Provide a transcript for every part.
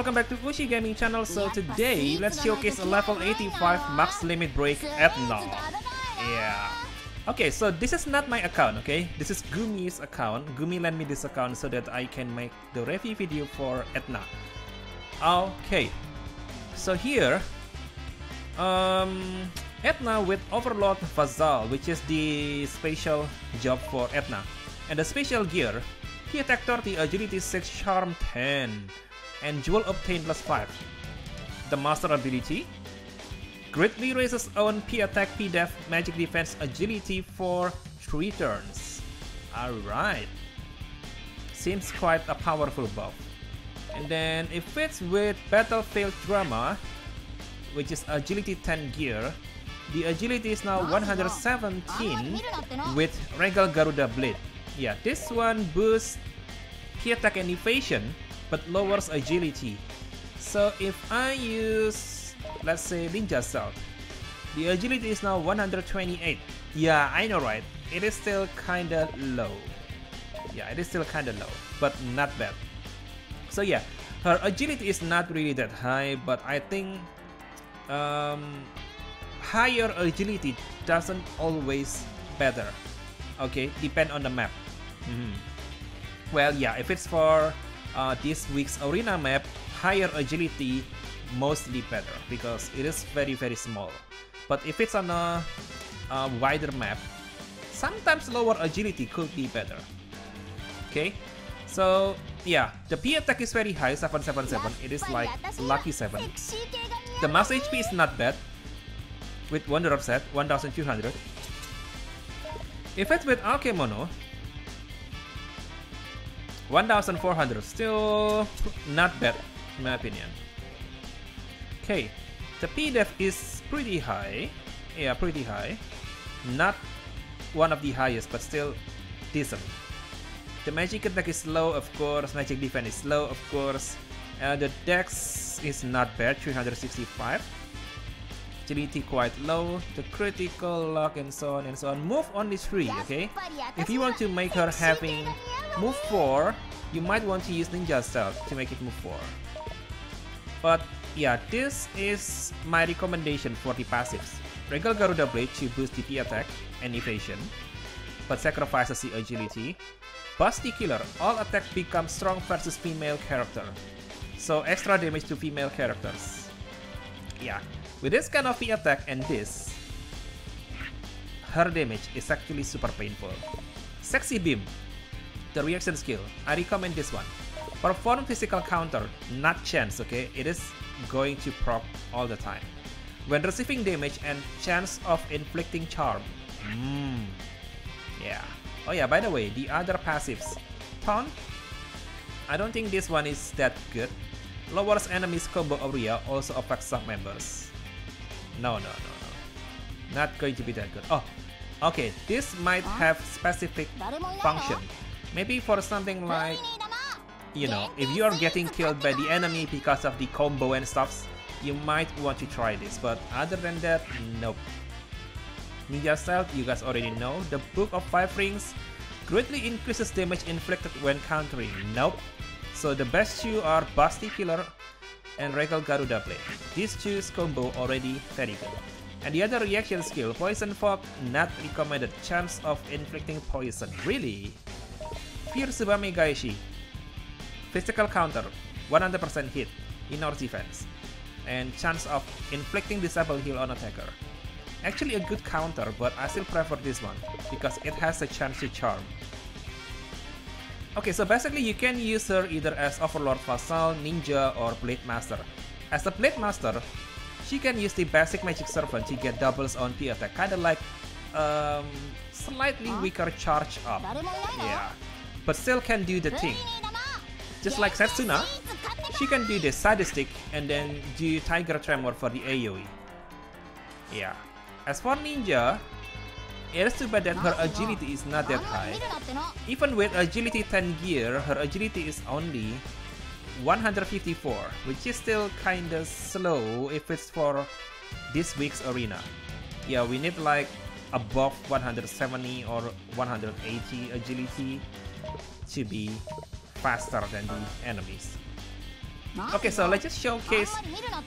welcome back to Ushi Gaming channel. So today, let's showcase a level 85 max limit break Etna. Yeah. Okay, so this is not my account, okay? This is Gumi's account. Gumi lent me this account so that I can make the review video for Etna. Okay. So here, um, Etna with Overlord Vassal, which is the special job for Etna. And the special gear, he attack 30, agility 6, charm 10 and Jewel obtained plus 5. The Master ability greatly raises own P attack, P def, magic defense, agility for 3 turns. Alright. Seems quite a powerful buff. And then it fits with Battlefield Drama, which is agility 10 gear. The agility is now 117 with Regal Garuda Blade. Yeah, this one boosts P attack and evasion but lowers agility. So if I use, let's say Ninja Stealth, the agility is now 128. Yeah, I know right, it is still kinda low. Yeah, it is still kinda low, but not bad. So yeah, her agility is not really that high, but I think um, higher agility doesn't always better. Okay, depend on the map. Mm -hmm. Well, yeah, if it's for uh, this week's arena map, higher agility mostly better because it is very very small. But if it's on a, a wider map, sometimes lower agility could be better. Okay, so yeah, the P attack is very high, 777. It is like lucky 7. The max HP is not bad with Wonder of Set, 1200. If it's with Alkemono, 1400, still not bad in my opinion. Okay, the PDEF is pretty high. Yeah, pretty high. Not one of the highest, but still decent. The magic attack is low, of course. Magic defense is low, of course. Uh, the dex is not bad, 365 agility quite low, the critical lock and so on and so on. Move only 3, okay? If you want to make her having move 4, you might want to use Ninja Stealth to make it move 4. But yeah, this is my recommendation for the passives. Regal Garuda Blade to boost DP attack and evasion, but sacrifices the agility. Basti Killer, all attack becomes strong versus female character. So extra damage to female characters. Yeah, with this kind of P attack and this, her damage is actually super painful. Sexy Beam, the reaction skill, I recommend this one. Perform physical counter, not chance, okay? It is going to proc all the time. When receiving damage and chance of inflicting charm. Mmm. Yeah. Oh yeah, by the way, the other passives. Taunt. I don't think this one is that good. Lowers enemies combo area also affects some members. No, no, no, no. Not going to be that good. Oh, okay. This might have specific function. Maybe for something like, you know, if you are getting killed by the enemy because of the combo and stuffs, you might want to try this. But other than that, nope. Ninja Stealth, you guys already know. The Book of Five Rings greatly increases damage inflicted when countering. Nope. So the best two are Basti Killer and Regal Garuda Blade. These two's combo already very good. And the other reaction skill, Poison Fog, not recommended. Chance of inflicting poison. Really? Fear Tsubame Gaishi. Physical counter, 100% hit, inner defense. And chance of inflicting disable heal on attacker. Actually a good counter, but I still prefer this one, because it has a chance to charm. Okay, so basically you can use her either as Overlord Vassal, Ninja, or Blade Master. As a Blade Master, she can use the basic Magic Servant to get doubles on P attack, kinda like um, slightly weaker charge up. Yeah, but still can do the thing. Just like Setsuna, she can do the sadistic and then do Tiger Tremor for the AoE. Yeah. As for Ninja, it is too bad that her agility is not that high. Even with agility 10 gear, her agility is only 154, which is still kinda slow if it's for this week's arena. Yeah, we need like above 170 or 180 agility to be faster than the enemies. Okay, so let's just showcase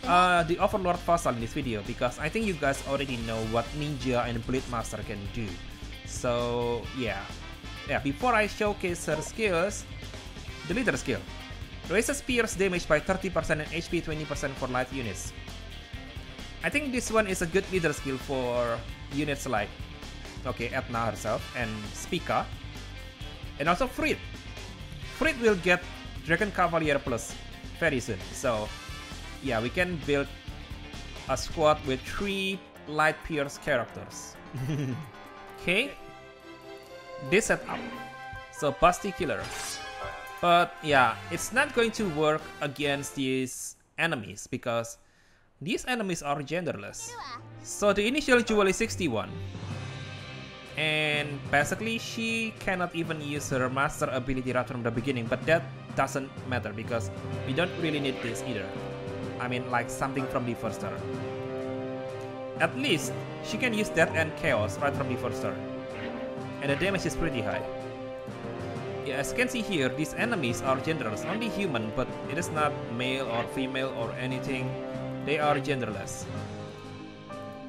uh, the Overlord Vassal in this video because I think you guys already know what Ninja and Blade Master can do. So yeah, yeah. Before I showcase her skills, the leader skill raises Pierce damage by 30% and HP 20% for light units. I think this one is a good leader skill for units like okay Etna herself and Spica, and also Frit. Frit will get Dragon Cavalier plus very soon. So yeah, we can build a squad with three light pierce characters. okay, this setup. So Basti Killer. But yeah, it's not going to work against these enemies because these enemies are genderless. So the initial jewel is 61. And basically she cannot even use her master ability right from the beginning, but that doesn't matter because we don't really need this either. I mean like something from the first turn. At least she can use Death and Chaos right from the first turn. And the damage is pretty high. Yeah, as you can see here, these enemies are genderless, only human, but it is not male or female or anything. They are genderless.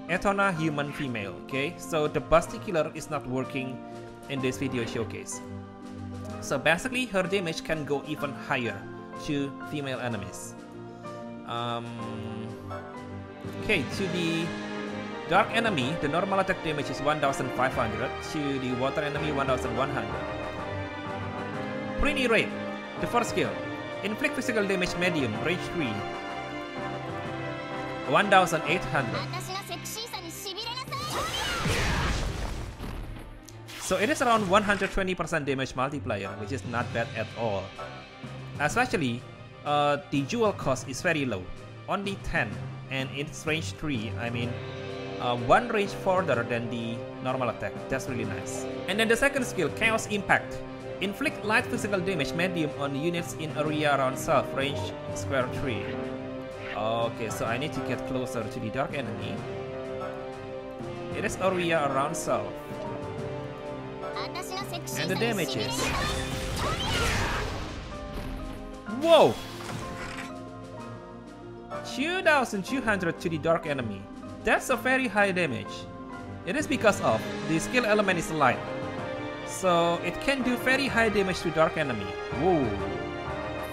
Etona human female, okay? So the Basti Killer is not working in this video showcase. So basically, her damage can go even higher to female enemies. Um, okay, to the dark enemy, the normal attack damage is 1500, to the water enemy 1100. Prinny Raid, the first skill, inflict physical damage medium, range 3, 1800. So it is around 120% damage multiplier, which is not bad at all. Especially, uh, the jewel cost is very low, only 10, and it's range 3, I mean, uh, one range further than the normal attack, that's really nice. And then the second skill, Chaos Impact. Inflict light physical damage medium on units in area around self, range square 3. Okay, so I need to get closer to the dark enemy. It is area around self. And the damages. Whoa! 2200 to the dark enemy. That's a very high damage. It is because of the skill element is light. So it can do very high damage to dark enemy. Whoa.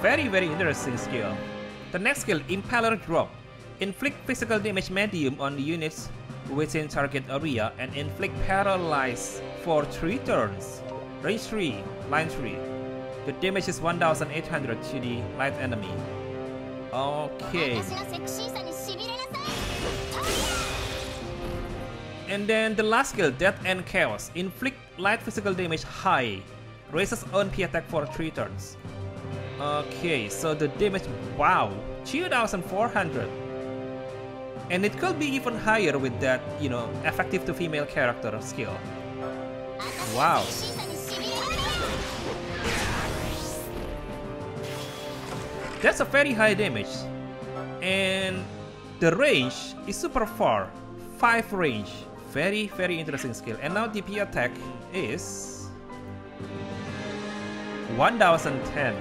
Very very interesting skill. The next skill, Impaler Drop. Inflict physical damage medium on the units within target area and inflict paralyze for 3 turns. Range 3, line 3. The damage is 1800 to the light enemy. Okay. And then the last skill, Death and Chaos. Inflict light physical damage high. Raises ONP attack for 3 turns. Okay, so the damage, wow, 2400. And it could be even higher with that, you know, effective to female character skill. Wow. That's a very high damage. And the range is super far. 5 range. Very, very interesting skill. And now DP attack is 1010.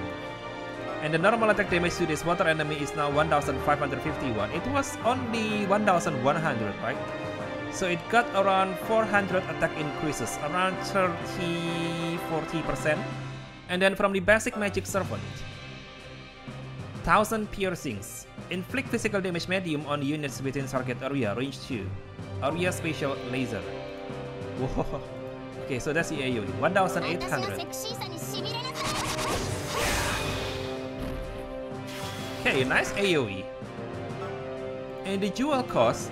And the normal attack damage to this water enemy is now 1551. It was only 1100, right? So it got around 400 attack increases, around 30-40%. And then from the basic magic servant, 1000 piercings. Inflict physical damage medium on units within target area, range 2. Area special laser. Whoa. Okay, so that's the AoE. 1800. Okay, nice AoE. And the jewel cost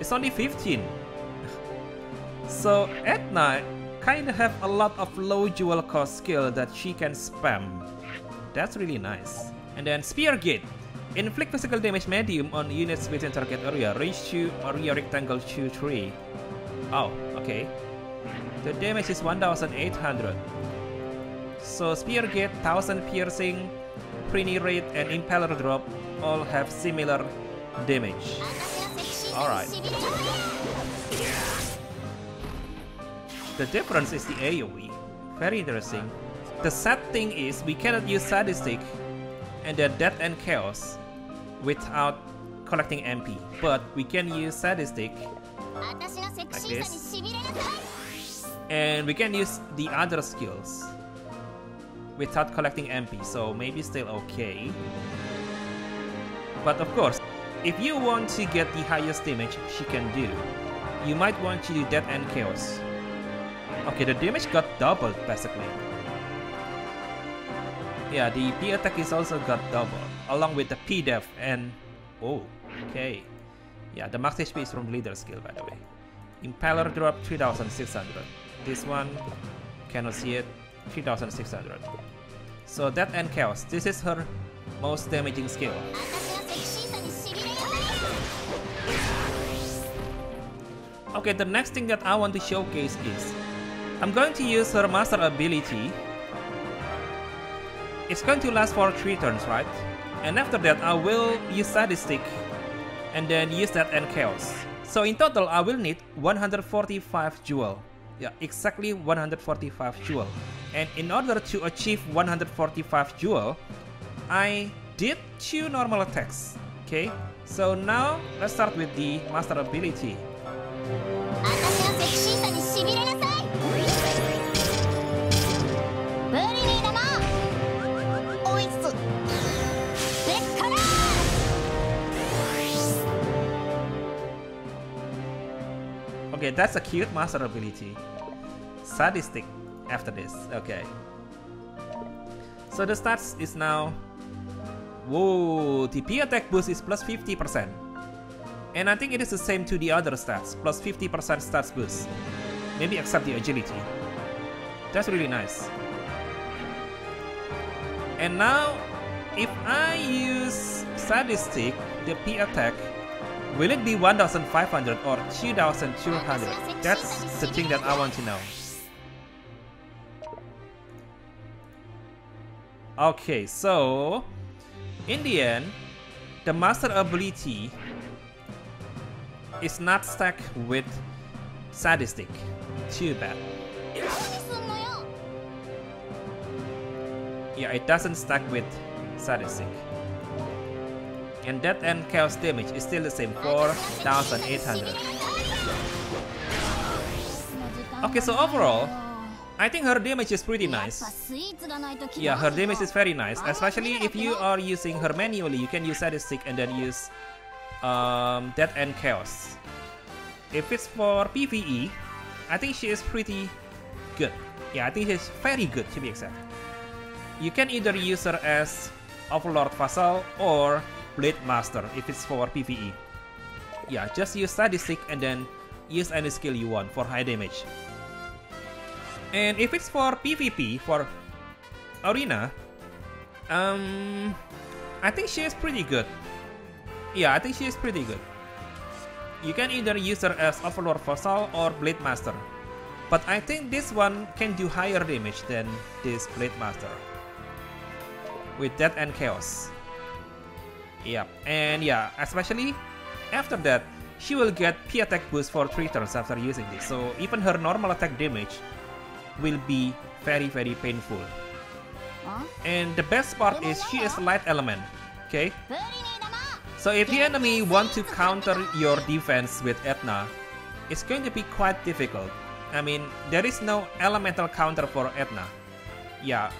is only 15. so Etna kinda have a lot of low jewel cost skill that she can spam. That's really nice. And then Spear Gate. Inflict physical damage medium on units within target area. Range 2 area rectangle 2 3. Oh, okay. The damage is 1800. So Spear Gate, 1000 piercing, Prinny Raid, and Impaler Drop all have similar damage. Alright. The difference is the AoE. Very interesting. The sad thing is we cannot use Sadistic and then Death and Chaos without collecting MP. But we can use Sadistic like this. And we can use the other skills without collecting MP, so maybe still okay. But of course, if you want to get the highest damage she can do, you might want to do Death and Chaos. Okay, the damage got doubled basically. Yeah, the P attack is also got double, along with the P def and... Oh, okay. Yeah, the max HP is from leader skill by the way. Impaler drop 3600. This one, cannot see it, 3600. So Death and Chaos, this is her most damaging skill. Okay, the next thing that I want to showcase is I'm going to use her master ability it's going to last for 3 turns, right? And after that, I will use Sadistic and then use Death and Chaos. So in total, I will need 145 jewel. Yeah, exactly 145 jewel. And in order to achieve 145 jewel, I did two normal attacks. Okay, so now let's start with the master ability. That's a cute master ability. Sadistic after this. Okay. So the stats is now... Whoa, TP attack boost is plus 50%. And I think it is the same to the other stats, plus 50% stats boost. Maybe except the agility. That's really nice. And now, if I use Sadistic, the P attack Will it be 1500 or 2200? That's the thing that I want to know. Okay, so in the end, the master ability is not stuck with sadistic. Too bad. Yeah, it doesn't stack with sadistic. And death and chaos damage is still the same, 4800. Okay, so overall, I think her damage is pretty nice. Yeah, her damage is very nice, especially if you are using her manually, you can use Sadistic and then use um, Death and Chaos. If it's for PvE, I think she is pretty good. Yeah, I think she's very good to be exact. You can either use her as Overlord Vassal or Blade Master if it's for PvE. Yeah, just use Sadistic and then use any skill you want for high damage. And if it's for PvP, for Arena, um, I think she is pretty good. Yeah, I think she is pretty good. You can either use her as Overlord Vassal or Blade Master. But I think this one can do higher damage than this Blade Master. With Death and Chaos. Yep, and yeah, especially after that, she will get P attack boost for 3 turns after using this, so even her normal attack damage will be very very painful. And the best part is she is light element, okay? So if the enemy want to counter your defense with Etna, it's going to be quite difficult. I mean, there is no elemental counter for Etna. Yeah,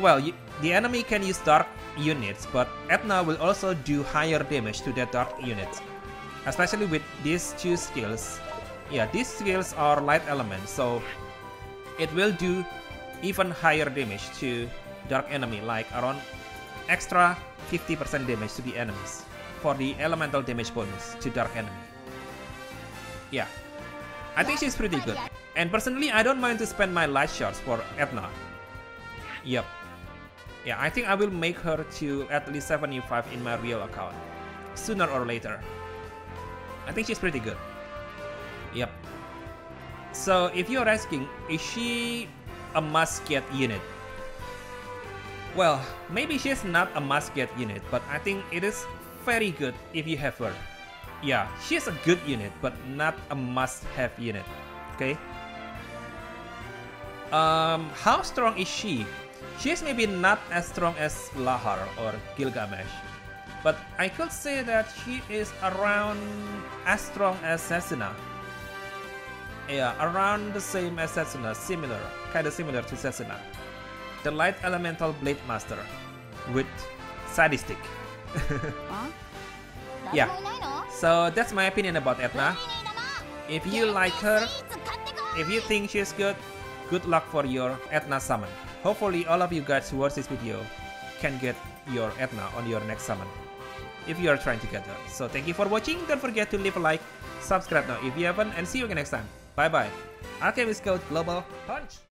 well, the enemy can use dark units, but Etna will also do higher damage to the dark units. Especially with these two skills. Yeah, these skills are light elements, so it will do even higher damage to dark enemy, like around extra 50% damage to the enemies for the elemental damage bonus to dark enemy. Yeah, I think she's pretty good. And personally, I don't mind to spend my light shards for Etna. Yep, yeah, I think I will make her to at least 75 in my real account. Sooner or later. I think she's pretty good. Yep. So if you're asking, is she a must-get unit? Well, maybe she's not a must-get unit, but I think it is very good if you have her. Yeah, she's a good unit, but not a must-have unit. Okay? Um, how strong is she? She's maybe not as strong as Lahar or Gilgamesh, but I could say that she is around as strong as Setsuna. Yeah, around the same as Setsuna, similar, kinda similar to Setsuna. The Light Elemental Blade Master with Sadistic. yeah, so that's my opinion about Etna. If you like her, if you think she's good, good luck for your Etna summon. Hopefully all of you guys who watch this video can get your Etna on your next summon. If you are trying to get her. So thank you for watching. Don't forget to leave a like, subscribe now if you haven't, and see you again next time. Bye bye. Alchemist Code Global Punch!